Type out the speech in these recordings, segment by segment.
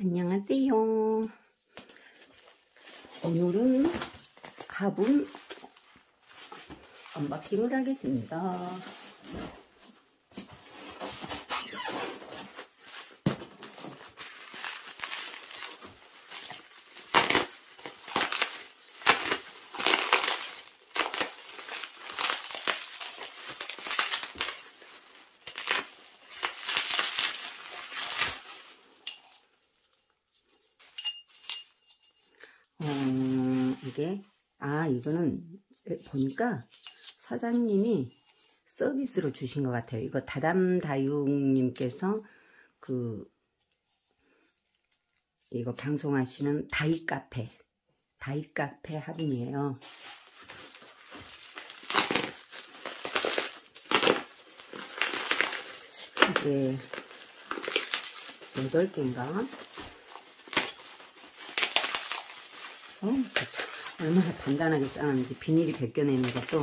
안녕하세요. 오늘은 화분 언박싱을 하겠습니다. 어, 이게, 아, 이거는 보니까 사장님이 서비스로 주신 것 같아요. 이거 다담다육님께서 그, 이거 방송하시는 다이카페, 다이카페 합인이에요. 이게 8개인가? 어, 얼마나 단단하게 쌓았는지 비닐이 벗겨내는 것도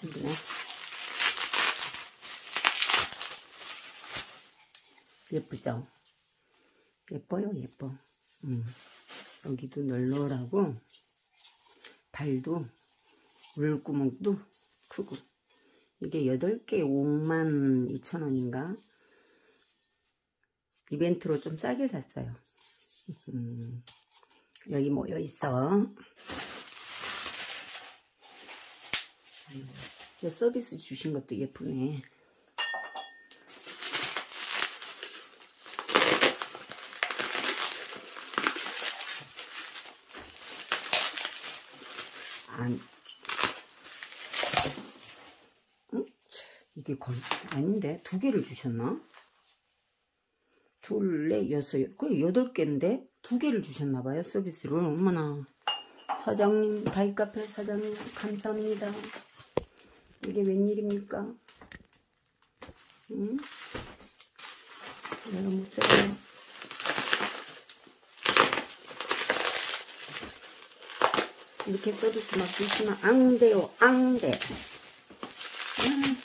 힘드네. 예쁘죠? 예뻐요, 예뻐. 음. 여기도 널널하고 발도 물구멍도 크고 이게 8개 5만 2천원인가 이벤트로 좀 싸게 샀어요. 음, 여기 모여 있어. 저 서비스 주신 것도 예쁘네. 안, 응? 이게 건 아닌데 두 개를 주셨나? 둘, 넷, 여섯, 그 여덟 개인데 두 개를 주셨나 봐요 서비스를. 어머나. 사장님 다이카페 사장님 감사합니다. 이게 웬일입니까? 응? 내가 못 써요 이렇게 서비스 막 주시면 앙대요 앙대 음.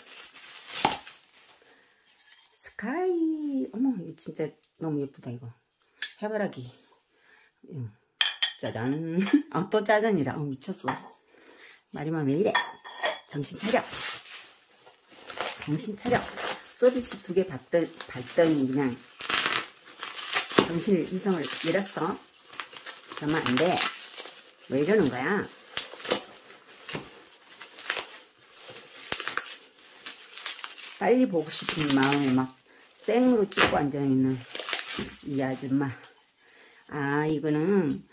스카이 어머 이거 진짜 너무 예쁘다 이거. 해바라기. 응. 짜잔. 아, 또 짜잔이라. 어, 미쳤어. 말이만 왜 이래? 정신 차려. 정신 차려. 서비스 두 개 받던, 받더니 그냥 정신을 이성을 잃었어. 그러면 안돼. 왜 이러는 거야? 빨리 보고 싶은 마음에 막 생으로 찍고 앉아있는 이 아줌마. 아 이거는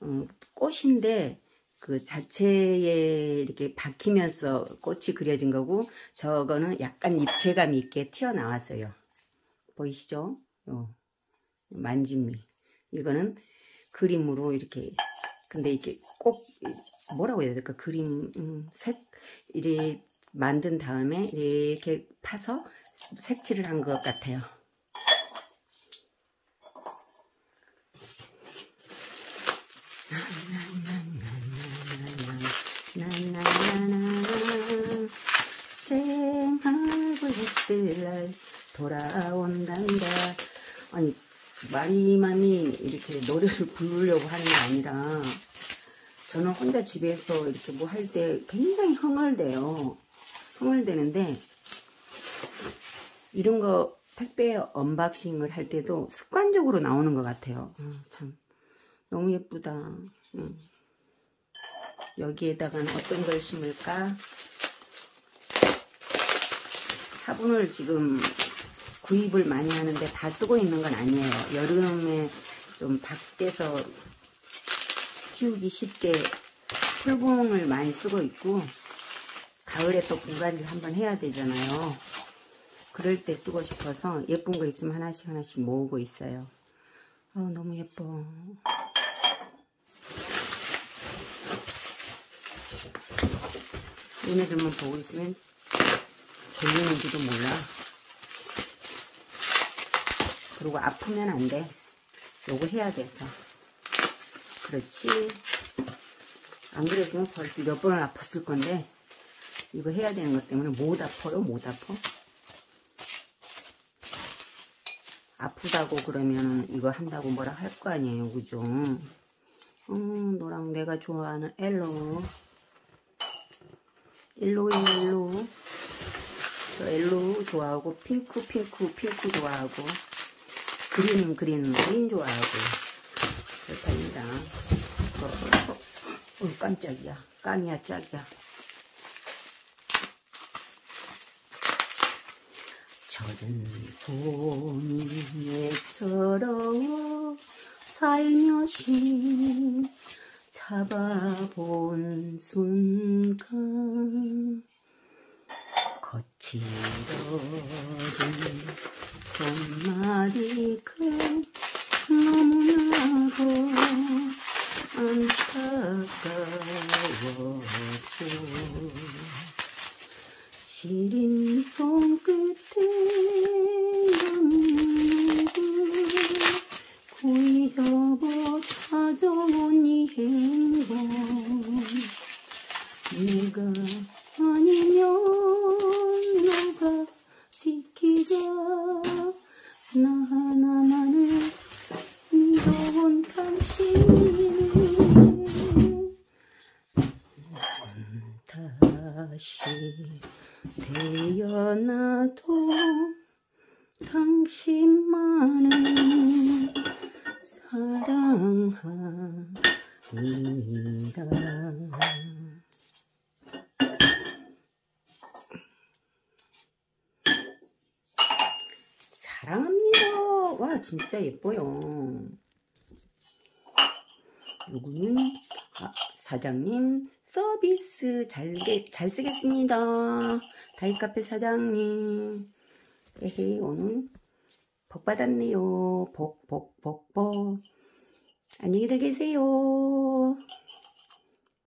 어, 꽃인데 그 자체에 이렇게 박히면서 꽃이 그려진 거고 저거는 약간 입체감 있게 튀어나왔어요. 보이시죠? 어, 만짐이 이거는 그림으로 이렇게 근데 이게 꼭 뭐라고 해야 될까? 그림 음, 색 이리 만든 다음에 이렇게 파서 색칠을 한 것 같아요. 쨍하고 해뜰날 돌아온단다. 아니 마리맘이 이렇게 노래를 부르려고 하는 게 아니라 저는 혼자 집에서 이렇게 뭐 할 때 굉장히 흥얼대요. 흥얼대는데 이런 거 택배 unboxing을 할 때도 습관적으로 나오는 것 같아요 아, 참 너무 예쁘다 음. 여기에다가는 어떤 걸 심을까? 화분을 지금 구입을 많이 하는데 다 쓰고 있는 건 아니에요. 여름에 좀 밖에서 키우기 쉽게 풀봉을 많이 쓰고 있고 가을에 또 분갈이를 한번 해야 되잖아요. 그럴 때 쓰고 싶어서 예쁜 거 있으면 하나씩 하나씩 모으고 있어요. 아 너무 예뻐. 얘네들만 보고 있으면 졸리는지도 몰라. 그리고 아프면 안 돼. 요거 해야 돼서. 그렇지. 안 그랬으면 벌써 몇 번을 아팠을 건데 이거 해야 되는 것 때문에 못 아파요. 못 아파. 아프다고 그러면 이거 한다고 뭐라 할 거 아니에요. 그죠? 어, 노랑 내가 좋아하는 엘로. 엘로인 엘로. 저 엘로 좋아하고, 핑크, 핑크, 핑크 좋아하고, 그린, 그린, 그린 좋아하고, 그렇답니다. 어, 어, 어, 어 깜짝이야. 깜이야, 짝이야. 젖은 손이 애처럼 살며시 잡아본 순간 거칠어진 손마디가 너무나도 안타까웠어 시린 손끝에 연누구 고이 접어 찾아온 이 행복 내가 아니면 너가 지키자 나 하나만을 믿어온 당신 다시 태어나도 당신만을 사랑합니다. 사랑합니다. 와 진짜 예뻐요. 요거는 아, 사장님 서비스 잘, 잘 쓰겠습니다. 다이카페 사장님. 에헤이, 오늘 복 받았네요. 복, 복, 복, 복. 안녕히들 계세요.